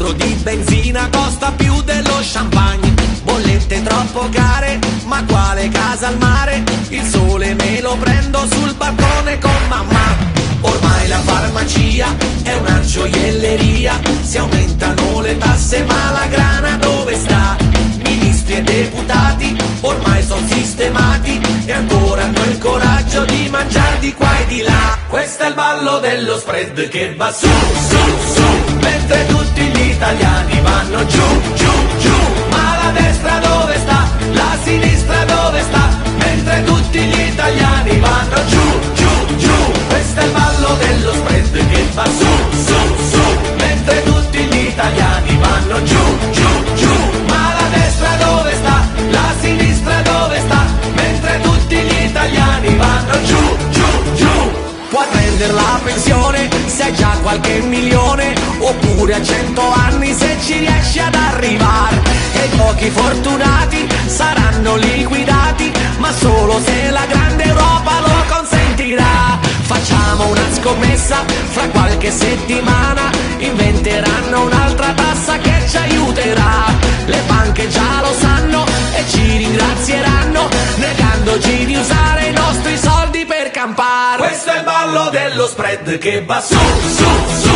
litro di benzina costa più dello champagne. Bollette troppo care, ma quale casa al mare? Il sole me lo prendo sul balcone con mamma. Ormai la farmacia è una gioielleria, si aumentano le tasse ma la grana dove sta? Ministri e deputati ormai sono sistemati e ancora hanno il coraggio di mangiare di qua e di là. Il ballo dello spread che va su, su, su, mentre tutti gli italiani vanno giù, giù, giù. Ma la destra dove sta? La sinistra dove sta? Mentre tutti gli italiani vanno giù, giù, giù. Questo è il ballo dello spread che va su, su, su, mentre tutti gli italiani vanno giù, giù, giù. Se hai già qualche milione Oppure a cento anni se ci riesci ad arrivare. E pochi fortunati saranno liquidati Ma solo se la grande Europa lo consentirà. Facciamo una scommessa, fra qualche settimana Inventeranno un'altra tassa che ci aiuterà campare Questo è il ballo dello spread che va su, su, su